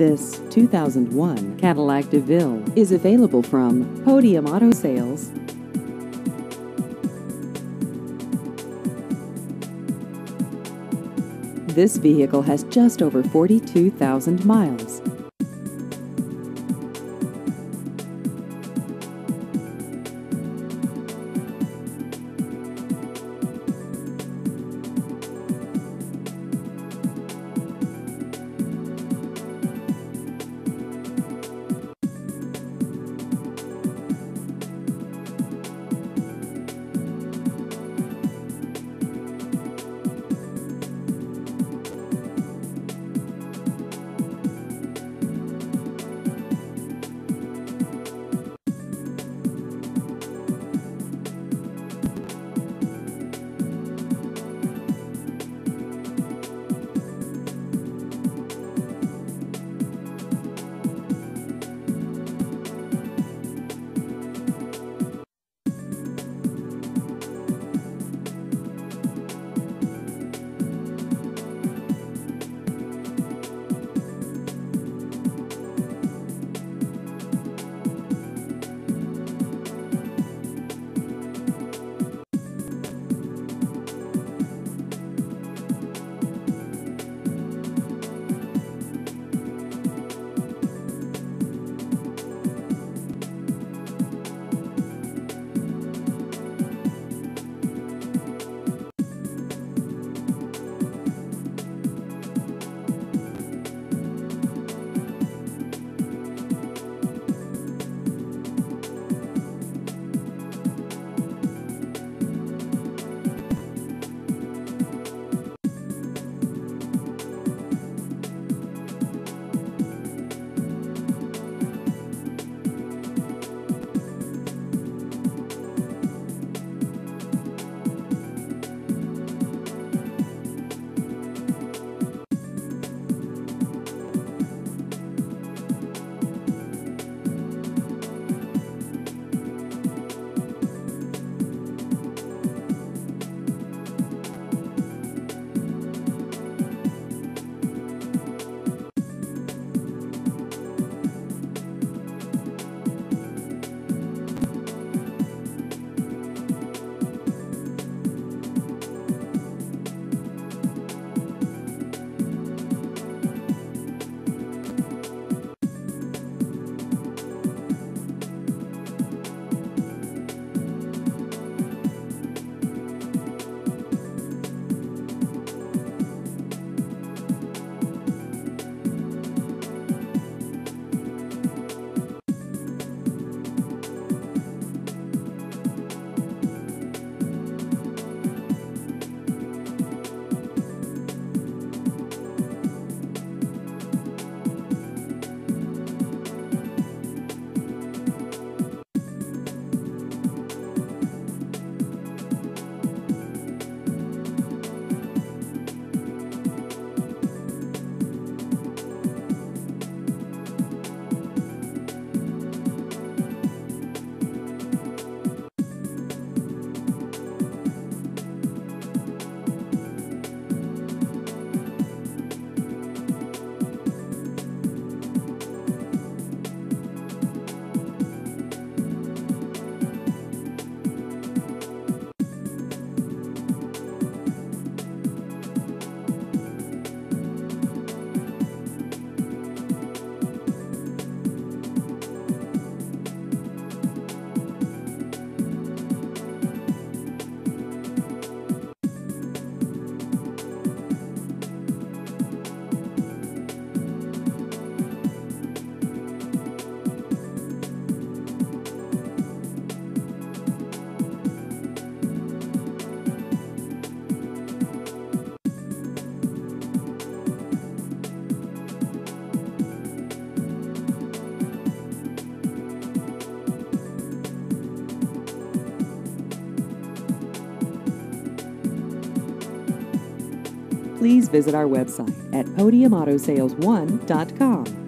This 2001 Cadillac DeVille is available from Podium Auto Sales. This vehicle has just over 42,000 miles. Please visit our website at podiumautosales1.com.